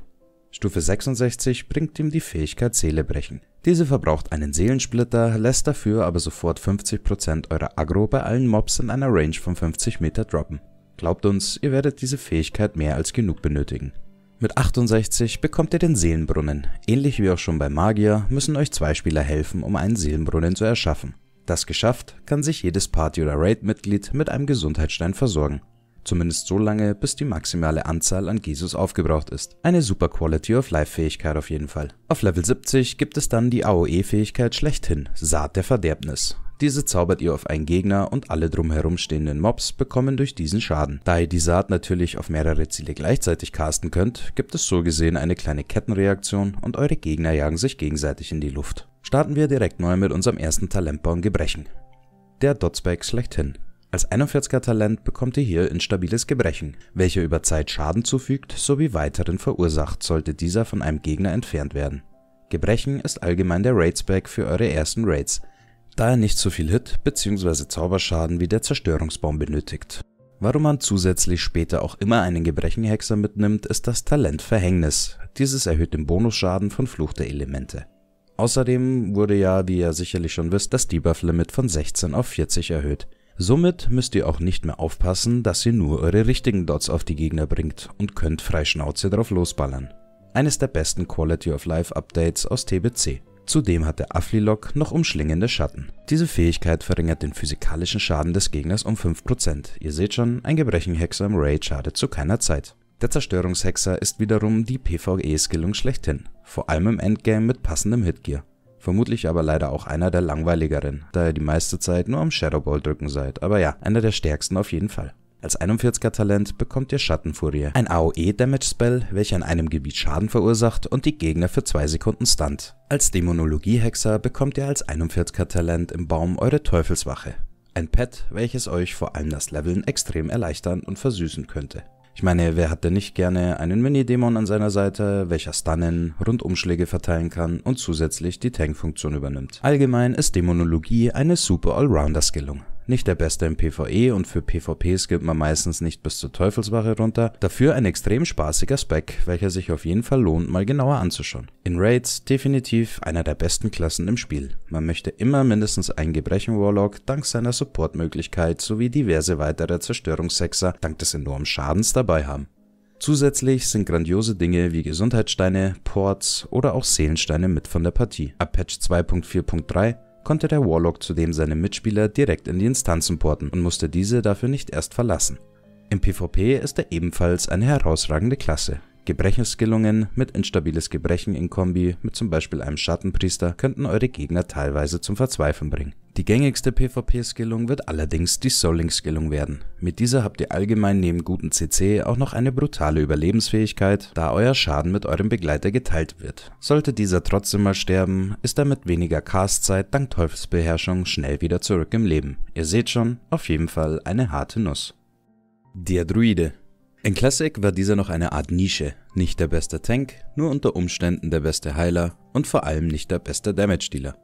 Stufe 66 bringt ihm die Fähigkeit Seele brechen. Diese verbraucht einen Seelensplitter, lässt dafür aber sofort 50% eurer Aggro bei allen Mobs in einer Range von 50 Meter droppen. Glaubt uns, ihr werdet diese Fähigkeit mehr als genug benötigen. Mit 68 bekommt ihr den Seelenbrunnen. Ähnlich wie auch schon bei Magier müssen euch zwei Spieler helfen, um einen Seelenbrunnen zu erschaffen. Das geschafft, kann sich jedes Party- oder Raid-Mitglied mit einem Gesundheitsstein versorgen. Zumindest so lange, bis die maximale Anzahl an Jesus aufgebraucht ist. Eine super Quality of Life Fähigkeit auf jeden Fall. Auf Level 70 gibt es dann die AOE Fähigkeit schlechthin, Saat der Verderbnis. Diese zaubert ihr auf einen Gegner und alle drumherum stehenden Mobs bekommen durch diesen Schaden. Da ihr die Saat natürlich auf mehrere Ziele gleichzeitig casten könnt, gibt es so gesehen eine kleine Kettenreaktion und eure Gegner jagen sich gegenseitig in die Luft. Starten wir direkt neu mit unserem ersten Talentbaum Gebrechen. Der Dotspike schlechthin. Als 41er Talent bekommt ihr hier instabiles Gebrechen, welcher über Zeit Schaden zufügt sowie weiteren verursacht, sollte dieser von einem Gegner entfernt werden. Gebrechen ist allgemein der Raid-Spec für eure ersten Raids, da er nicht so viel Hit bzw. Zauberschaden wie der Zerstörungsbaum benötigt. Warum man zusätzlich später auch immer einen Gebrechenhexer mitnimmt, ist das Talent Verhängnis. Dieses erhöht den Bonusschaden von Fluch der Elemente. Außerdem wurde ja, wie ihr sicherlich schon wisst, das Debuff-Limit von 16 auf 40 erhöht. Somit müsst ihr auch nicht mehr aufpassen, dass ihr nur eure richtigen Dots auf die Gegner bringt und könnt frei Schnauze drauf losballern. Eines der besten Quality of Life Updates aus TBC. Zudem hat der Afflilock noch umschlingende Schatten. Diese Fähigkeit verringert den physikalischen Schaden des Gegners um 5%. Ihr seht schon, ein Gebrechenhexer im Raid schadet zu keiner Zeit. Der Zerstörungshexer ist wiederum die PvE-Skillung schlechthin, vor allem im Endgame mit passendem Hitgear. Vermutlich aber leider auch einer der langweiligeren, da ihr die meiste Zeit nur am Shadow Ball drücken seid. Aber ja, einer der stärksten auf jeden Fall. Als 41er Talent bekommt ihr Schattenfurie, ein AOE Damage Spell, welcher an einem Gebiet Schaden verursacht und die Gegner für 2 Sekunden stunt. Als Dämonologie Hexer bekommt ihr als 41er Talent im Baum eure Teufelswache. Ein Pet, welches euch vor allem das Leveln extrem erleichtern und versüßen könnte. Ich meine, wer hat denn nicht gerne einen Mini-Dämon an seiner Seite, welcher Stunnen, Rundumschläge verteilen kann und zusätzlich die Tank-Funktion übernimmt. Allgemein ist Dämonologie eine super Allrounder-Skillung. Nicht der beste im PvE und für PvP skillt man meistens nicht bis zur Teufelswache runter, dafür ein extrem spaßiger Spec, welcher sich auf jeden Fall lohnt, mal genauer anzuschauen. In Raids definitiv einer der besten Klassen im Spiel. Man möchte immer mindestens einen Gebrechen-Warlock dank seiner Supportmöglichkeit sowie diverse weitere Zerstörungssexer dank des enormen Schadens dabei haben. Zusätzlich sind grandiose Dinge wie Gesundheitssteine, Ports oder auch Seelensteine mit von der Partie. Ab Patch 2.4.3 konnte der Warlock zudem seine Mitspieler direkt in die Instanzen porten und musste diese dafür nicht erst verlassen. Im PvP ist er ebenfalls eine herausragende Klasse. Gebrechenskillungen mit instabiles Gebrechen in Kombi mit zum Beispiel einem Schattenpriester könnten eure Gegner teilweise zum Verzweifeln bringen. Die gängigste PvP-Skillung wird allerdings die Souling-Skillung werden. Mit dieser habt ihr allgemein neben guten CC auch noch eine brutale Überlebensfähigkeit, da euer Schaden mit eurem Begleiter geteilt wird. Sollte dieser trotzdem mal sterben, ist er mit weniger Castzeit dank Teufelsbeherrschung schnell wieder zurück im Leben. Ihr seht schon, auf jeden Fall eine harte Nuss. Der Druide In Classic war dieser noch eine Art Nische, nicht der beste Tank, nur unter Umständen der beste Heiler und vor allem nicht der beste Damage-Dealer.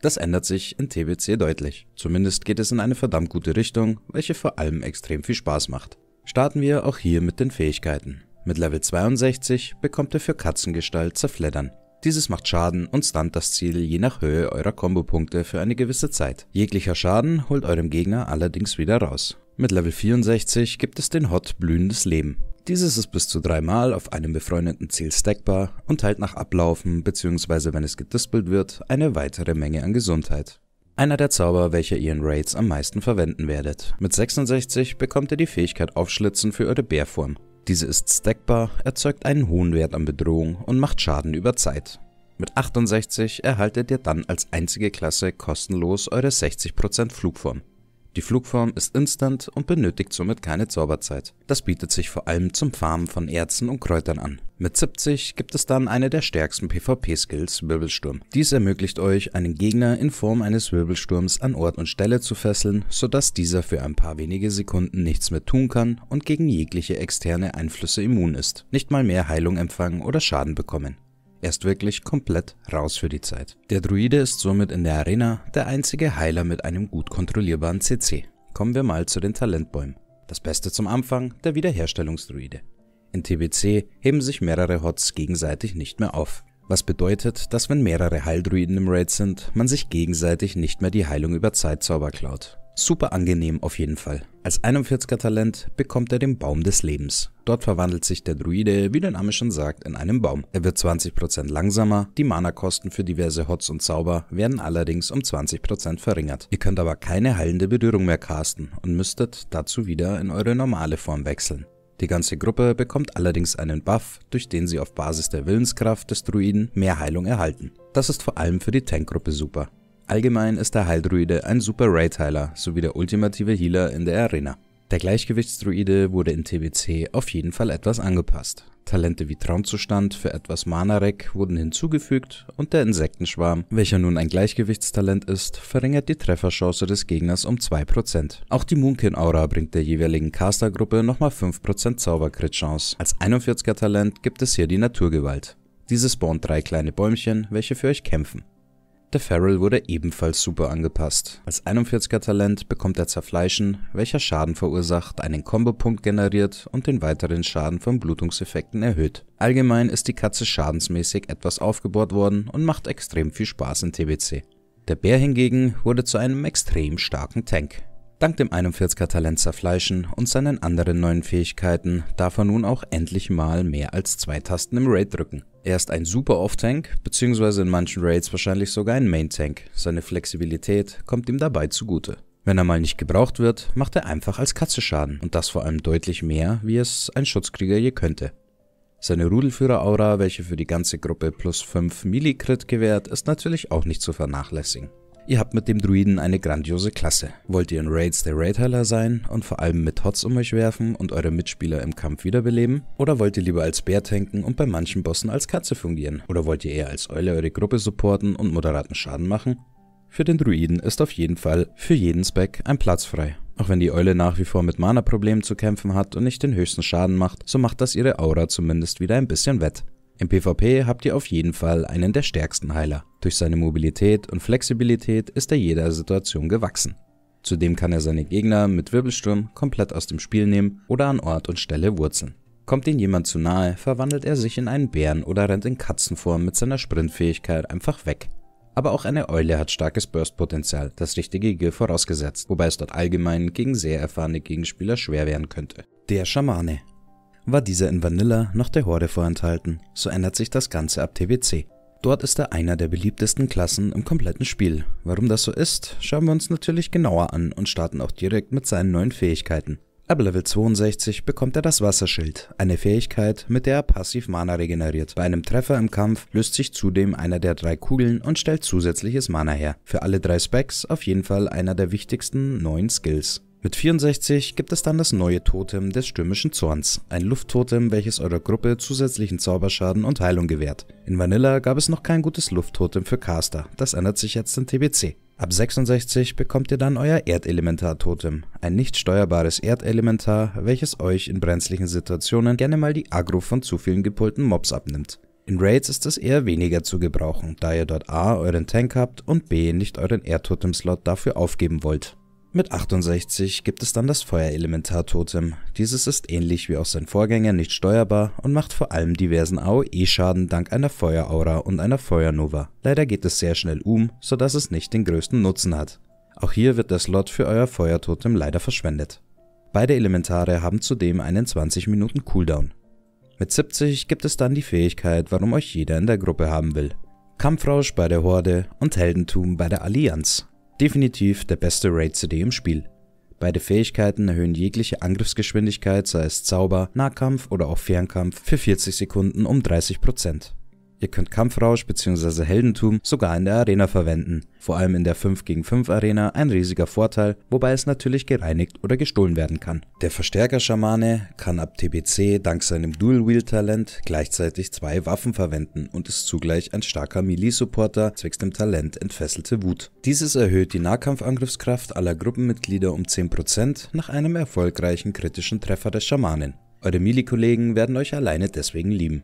Das ändert sich in TBC deutlich. Zumindest geht es in eine verdammt gute Richtung, welche vor allem extrem viel Spaß macht. Starten wir auch hier mit den Fähigkeiten. Mit Level 62 bekommt ihr für Katzengestalt Zerfleddern. Dieses macht Schaden und stunt das Ziel je nach Höhe eurer Kombopunkte für eine gewisse Zeit. Jeglicher Schaden holt eurem Gegner allerdings wieder raus. Mit Level 64 gibt es den Hot Blühendes Leben. Dieses ist bis zu dreimal auf einem befreundeten Ziel stackbar und teilt nach Ablaufen bzw. wenn es gedispelt wird eine weitere Menge an Gesundheit. Einer der Zauber, welche ihr in Raids am meisten verwenden werdet. Mit 66 bekommt ihr die Fähigkeit Aufschlitzen für eure Bärform. Diese ist stackbar, erzeugt einen hohen Wert an Bedrohung und macht Schaden über Zeit. Mit 68 erhaltet ihr dann als einzige Klasse kostenlos eure 60% Flugform. Die Flugform ist instant und benötigt somit keine Zauberzeit. Das bietet sich vor allem zum Farmen von Erzen und Kräutern an. Mit 70 gibt es dann eine der stärksten PvP-Skills, Wirbelsturm. Dies ermöglicht euch, einen Gegner in Form eines Wirbelsturms an Ort und Stelle zu fesseln, sodass dieser für ein paar wenige Sekunden nichts mehr tun kann und gegen jegliche externe Einflüsse immun ist. Nicht mal mehr Heilung empfangen oder Schaden bekommen. Er ist wirklich komplett raus für die Zeit. Der Druide ist somit in der Arena der einzige Heiler mit einem gut kontrollierbaren CC. Kommen wir mal zu den Talentbäumen. Das Beste zum Anfang, der Wiederherstellungsdruide. In TBC heben sich mehrere Hots gegenseitig nicht mehr auf. Was bedeutet, dass wenn mehrere Heildruiden im Raid sind, man sich gegenseitig nicht mehr die Heilung über Zeitzauber klaut. Super angenehm auf jeden Fall. Als 41er Talent bekommt er den Baum des Lebens. Dort verwandelt sich der Druide, wie der Name schon sagt, in einen Baum. Er wird 20% langsamer, die Mana-Kosten für diverse Hots und Zauber werden allerdings um 20% verringert. Ihr könnt aber keine heilende Berührung mehr casten und müsstet dazu wieder in eure normale Form wechseln. Die ganze Gruppe bekommt allerdings einen Buff, durch den sie auf Basis der Willenskraft des Druiden mehr Heilung erhalten. Das ist vor allem für die Tankgruppe super. Allgemein ist der Heildruide ein super Raid-Heiler sowie der ultimative Healer in der Arena. Der Gleichgewichtsdruide wurde in TBC auf jeden Fall etwas angepasst. Talente wie Traumzustand für etwas Mana-Rec wurden hinzugefügt und der Insektenschwarm, welcher nun ein Gleichgewichtstalent ist, verringert die Trefferchance des Gegners um 2%. Auch die Moonkin-Aura bringt der jeweiligen Castergruppe nochmal 5% Zaubercrit-Chance. Als 41er Talent gibt es hier die Naturgewalt. Diese spawnt drei kleine Bäumchen, welche für euch kämpfen. Der Feral wurde ebenfalls super angepasst. Als 41er Talent bekommt er Zerfleischen, welcher Schaden verursacht, einen Kombopunkt generiert und den weiteren Schaden von Blutungseffekten erhöht. Allgemein ist die Katze schadensmäßig etwas aufgebohrt worden und macht extrem viel Spaß in TBC. Der Bär hingegen wurde zu einem extrem starken Tank. Dank dem 41er Talent Zerfleischen und seinen anderen neuen Fähigkeiten darf er nun auch endlich mal mehr als zwei Tasten im Raid drücken. Er ist ein super Off-Tank, beziehungsweise in manchen Raids wahrscheinlich sogar ein Main-Tank. Seine Flexibilität kommt ihm dabei zugute. Wenn er mal nicht gebraucht wird, macht er einfach als Katze Schaden und das vor allem deutlich mehr, wie es ein Schutzkrieger je könnte. Seine Rudelführer-Aura, welche für die ganze Gruppe plus 5 Millikrit gewährt, ist natürlich auch nicht zu vernachlässigen. Ihr habt mit dem Druiden eine grandiose Klasse. Wollt ihr in Raids der Raidheiler sein und vor allem mit Hots um euch werfen und eure Mitspieler im Kampf wiederbeleben? Oder wollt ihr lieber als Bär tanken und bei manchen Bossen als Katze fungieren? Oder wollt ihr eher als Eule eure Gruppe supporten und moderaten Schaden machen? Für den Druiden ist auf jeden Fall für jeden Spec ein Platz frei. Auch wenn die Eule nach wie vor mit Mana-Problemen zu kämpfen hat und nicht den höchsten Schaden macht, so macht das ihre Aura zumindest wieder ein bisschen wett. Im PvP habt ihr auf jeden Fall einen der stärksten Heiler. Durch seine Mobilität und Flexibilität ist er jeder Situation gewachsen. Zudem kann er seine Gegner mit Wirbelsturm komplett aus dem Spiel nehmen oder an Ort und Stelle wurzeln. Kommt ihm jemand zu nahe, verwandelt er sich in einen Bären oder rennt in Katzenform mit seiner Sprintfähigkeit einfach weg. Aber auch eine Eule hat starkes Burstpotenzial, das richtige Gear vorausgesetzt, wobei es dort allgemein gegen sehr erfahrene Gegenspieler schwer werden könnte. Der Schamane war dieser in Vanilla noch der Horde vorenthalten, so ändert sich das Ganze ab TBC. Dort ist er einer der beliebtesten Klassen im kompletten Spiel. Warum das so ist, schauen wir uns natürlich genauer an und starten auch direkt mit seinen neuen Fähigkeiten. Ab Level 62 bekommt er das Wasserschild, eine Fähigkeit, mit der er passiv Mana regeneriert. Bei einem Treffer im Kampf löst sich zudem einer der drei Kugeln und stellt zusätzliches Mana her. Für alle drei Specs auf jeden Fall einer der wichtigsten neuen Skills. Mit 64 gibt es dann das neue Totem des stürmischen Zorns, ein Lufttotem, welches eurer Gruppe zusätzlichen Zauberschaden und Heilung gewährt. In Vanilla gab es noch kein gutes Lufttotem für Caster, das ändert sich jetzt in TBC. Ab 66 bekommt ihr dann euer Erdelementar-Totem, ein nicht steuerbares Erdelementar, welches euch in brenzlichen Situationen gerne mal die Agro von zu vielen gepulten Mobs abnimmt. In Raids ist es eher weniger zu gebrauchen, da ihr dort A euren Tank habt und B nicht euren Erdtotem-Slot dafür aufgeben wollt. Mit 68 gibt es dann das Feuerelementar-Totem. Dieses ist ähnlich wie auch sein Vorgänger nicht steuerbar und macht vor allem diversen AOE-Schaden dank einer Feueraura und einer Feuernova. Leider geht es sehr schnell um, sodass es nicht den größten Nutzen hat. Auch hier wird der Slot für euer Feuertotem leider verschwendet. Beide Elementare haben zudem einen 20 Minuten Cooldown. Mit 70 gibt es dann die Fähigkeit, warum euch jeder in der Gruppe haben will. Kampfrausch bei der Horde und Heldentum bei der Allianz. Definitiv der beste Raid-CD im Spiel. Beide Fähigkeiten erhöhen jegliche Angriffsgeschwindigkeit, sei es Zauber, Nahkampf oder auch Fernkampf, für 40 Sekunden um 30%. Ihr könnt Kampfrausch bzw. Heldentum sogar in der Arena verwenden, vor allem in der 5 gegen 5 Arena ein riesiger Vorteil, wobei es natürlich gereinigt oder gestohlen werden kann. Der Verstärker-Schamane kann ab TBC dank seinem Dual-Wield-Talent gleichzeitig zwei Waffen verwenden und ist zugleich ein starker Melee-Supporter zwecks dem Talent Entfesselte Wut. Dieses erhöht die Nahkampfangriffskraft aller Gruppenmitglieder um 10% nach einem erfolgreichen kritischen Treffer des Schamanen. Eure Melee-Kollegen werden euch alleine deswegen lieben.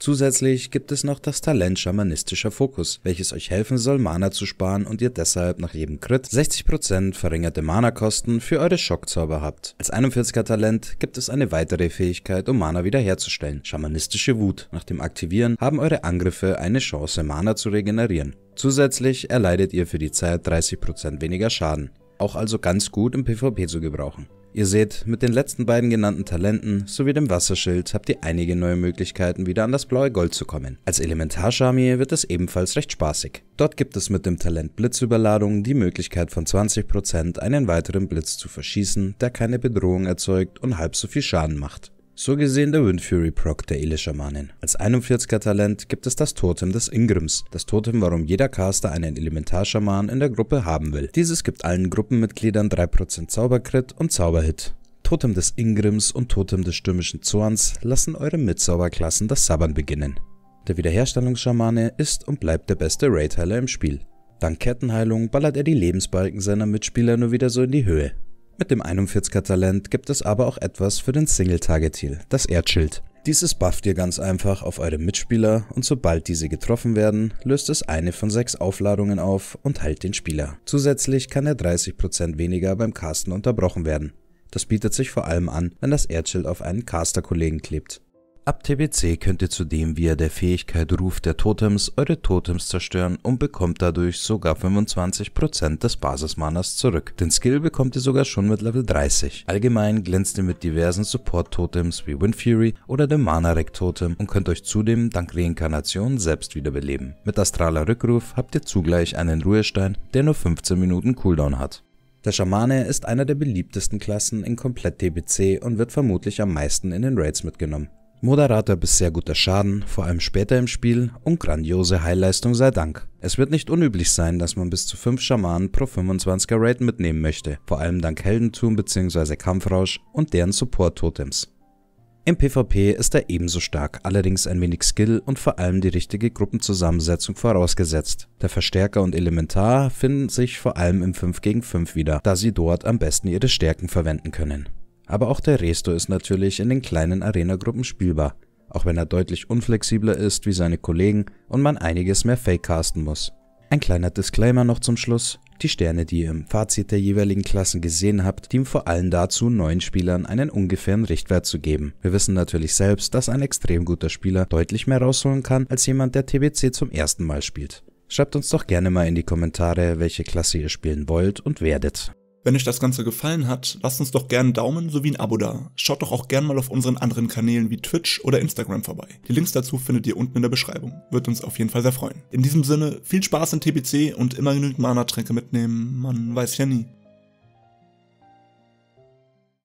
Zusätzlich gibt es noch das Talent Schamanistischer Fokus, welches euch helfen soll, Mana zu sparen und ihr deshalb nach jedem Crit 60% verringerte Mana-Kosten für eure Schockzauber habt. Als 41er Talent gibt es eine weitere Fähigkeit, um Mana wiederherzustellen, Schamanistische Wut. Nach dem Aktivieren haben eure Angriffe eine Chance, Mana zu regenerieren. Zusätzlich erleidet ihr für die Zeit 30% weniger Schaden. Auch also ganz gut im PvP zu gebrauchen. Ihr seht, mit den letzten beiden genannten Talenten sowie dem Wasserschild habt ihr einige neue Möglichkeiten wieder an das blaue Gold zu kommen. Als Elementarscharmee wird es ebenfalls recht spaßig. Dort gibt es mit dem Talent Blitzüberladung die Möglichkeit von 20% einen weiteren Blitz zu verschießen, der keine Bedrohung erzeugt und halb so viel Schaden macht. So gesehen der Windfury Proc der Ele-Schamanin. Als 41er Talent gibt es das Totem des Ingrims, das Totem, warum jeder Caster einen Elementarschaman in der Gruppe haben will. Dieses gibt allen Gruppenmitgliedern 3% Zaubercrit und Zauberhit. Totem des Ingrims und Totem des stürmischen Zorns lassen eure Mitzauberklassen das Sabbern beginnen. Der Wiederherstellungsschamane ist und bleibt der beste Raid-Heiler im Spiel. Dank Kettenheilung ballert er die Lebensbalken seiner Mitspieler nur wieder so in die Höhe. Mit dem 41er Talent gibt es aber auch etwas für den Single-Target-Heal, das Erdschild. Dieses bufft ihr ganz einfach auf eure Mitspieler und sobald diese getroffen werden, löst es eine von sechs Aufladungen auf und heilt den Spieler. Zusätzlich kann er 30% weniger beim Casten unterbrochen werden. Das bietet sich vor allem an, wenn das Erdschild auf einen Caster-Kollegen klebt. Ab TBC könnt ihr zudem via der Fähigkeit Ruf der Totems eure Totems zerstören und bekommt dadurch sogar 25% des Basismanas zurück. Den Skill bekommt ihr sogar schon mit Level 30. Allgemein glänzt ihr mit diversen Support-Totems wie Windfury oder dem Mana-Rek-Totem und könnt euch zudem dank Reinkarnation selbst wiederbeleben. Mit Astraler Rückruf habt ihr zugleich einen Ruhestein, der nur 15 Minuten Cooldown hat. Der Schamane ist einer der beliebtesten Klassen in komplett TBC und wird vermutlich am meisten in den Raids mitgenommen. Moderater bis sehr guter Schaden, vor allem später im Spiel, und grandiose Heilleistung sei Dank. Es wird nicht unüblich sein, dass man bis zu 5 Schamanen pro 25er Raid mitnehmen möchte, vor allem dank Heldentum bzw. Kampfrausch und deren Support-Totems. Im PvP ist er ebenso stark, allerdings ein wenig Skill und vor allem die richtige Gruppenzusammensetzung vorausgesetzt. Der Verstärker und Elementar finden sich vor allem im 5 gegen 5 wieder, da sie dort am besten ihre Stärken verwenden können. Aber auch der Resto ist natürlich in den kleinen Arena-Gruppen spielbar, auch wenn er deutlich unflexibler ist wie seine Kollegen und man einiges mehr fake casten muss. Ein kleiner Disclaimer noch zum Schluss. Die Sterne, die ihr im Fazit der jeweiligen Klassen gesehen habt, dienen vor allem dazu, neuen Spielern einen ungefähren Richtwert zu geben. Wir wissen natürlich selbst, dass ein extrem guter Spieler deutlich mehr rausholen kann, als jemand, der TBC zum ersten Mal spielt. Schreibt uns doch gerne mal in die Kommentare, welche Klasse ihr spielen wollt und werdet. Wenn euch das Ganze gefallen hat, lasst uns doch gerne einen Daumen sowie ein Abo da. Schaut doch auch gerne mal auf unseren anderen Kanälen wie Twitch oder Instagram vorbei. Die Links dazu findet ihr unten in der Beschreibung. Wird uns auf jeden Fall sehr freuen. In diesem Sinne, viel Spaß in TBC und immer genügend Mana-Tränke mitnehmen, man weiß ja nie.